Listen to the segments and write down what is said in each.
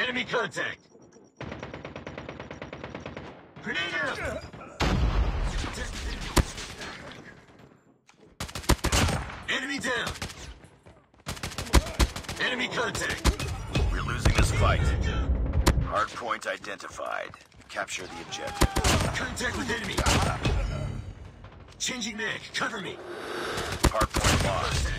Enemy contact! Grenade out! Enemy down! Enemy contact! We're losing this fight. Hardpoint identified. Capture the objective. Contact with enemy! Changing mag, cover me! Hardpoint lost.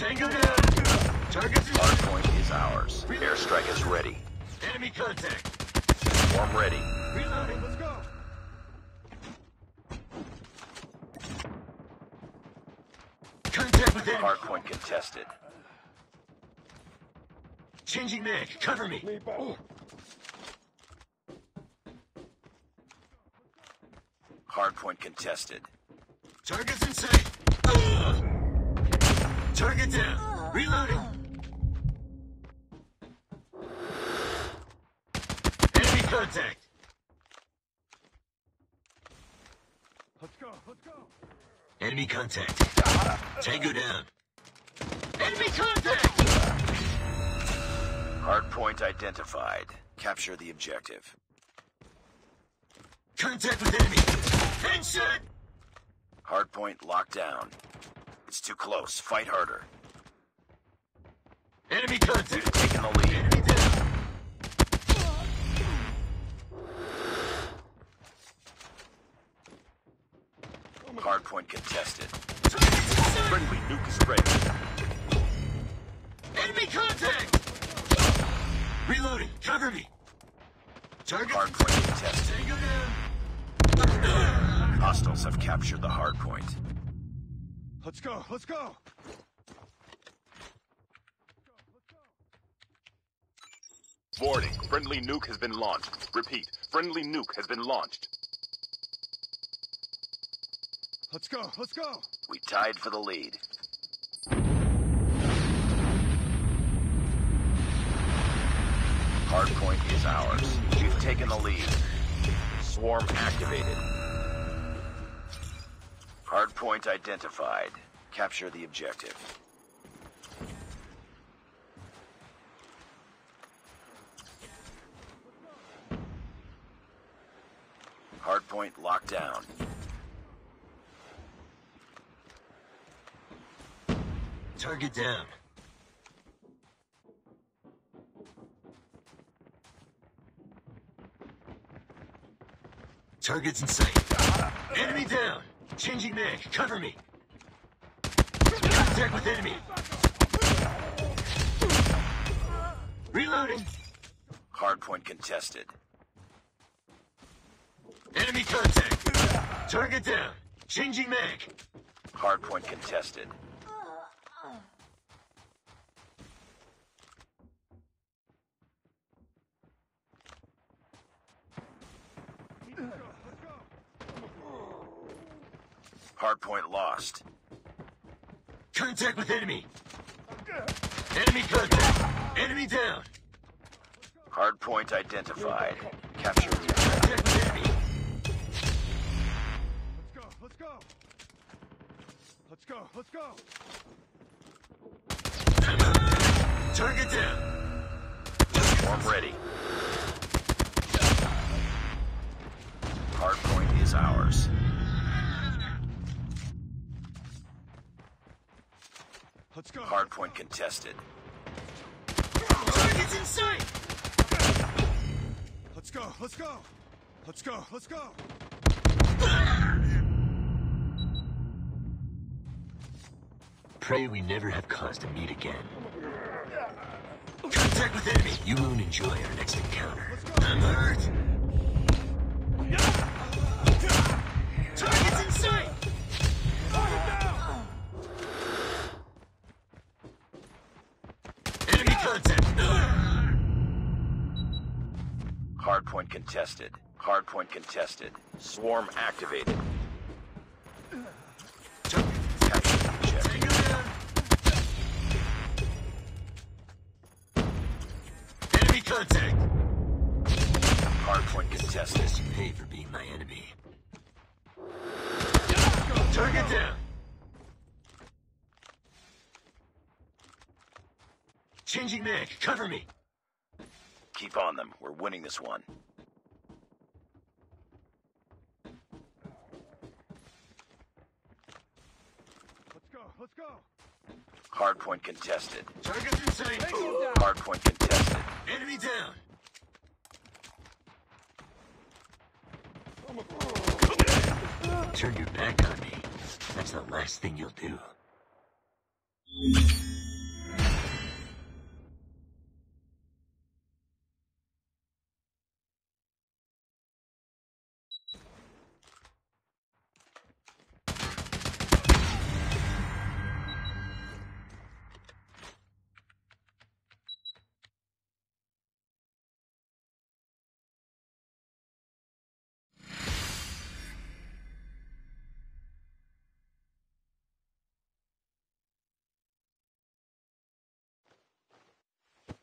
Tango down! Targets in sight! Hardpoint is ours. Airstrike is ready. Enemy contact! Swarm ready. Reloading! Let's go! Contact with enemy! Hardpoint contested. Changing mag, cover me! Hardpoint contested. Target's in sight! Ugh. Target down! Reloading! Enemy contact! Let's go, let's go. Enemy contact. Tango down. Enemy contact! Hardpoint identified. Capture the objective. Contact with enemy! Headshot! Hardpoint locked down. It's too close. Fight harder. Enemy contact! Taking the lead. Hardpoint contested. Target's in sight! Friendly nuke is ready. Enemy contact! Reloading, cover me! Target Hardpoint contested. Hostiles have captured the hardpoint. Let's go, let's go. Warning, friendly nuke has been launched. Repeat, friendly nuke has been launched. Let's go, let's go. We tied for the lead. Hardpoint is ours. We've taken the lead. Swarm activated. Hardpoint identified. Capture the objective. Hardpoint locked down. Target down. Target's in sight. Enemy down. Changing mag. Cover me. Contact with enemy. Reloading. Hardpoint contested. Enemy contact. Target down. Changing mag. Hardpoint contested. Hardpoint lost. Contact with enemy. Enemy contact. Enemy down. Hardpoint identified. Capture the. Contact with enemy. Let's go, let's go. Let's go, let's go. Target down. Swarm ready. Hardpoint is ours. Let's go. Hardpoint contested. Target's in sight. Let's go, let's go. Let's go, let's go. Pray we never have cause to meet again. Contact with enemy. You won't enjoy our next encounter. I'm hurt. Target's in sight. Enemy contact. Hardpoint contested. Hardpoint contested. Swarm activated. Contact. Hardpoint contested. You pay for being my enemy. Target down. Changing mag. Cover me. Keep on them. We're winning this one. Let's go. Let's go. Hardpoint contested. Target in sight. Hardpoint contested. Enemy down. Turn your back on me. That's the last thing you'll do.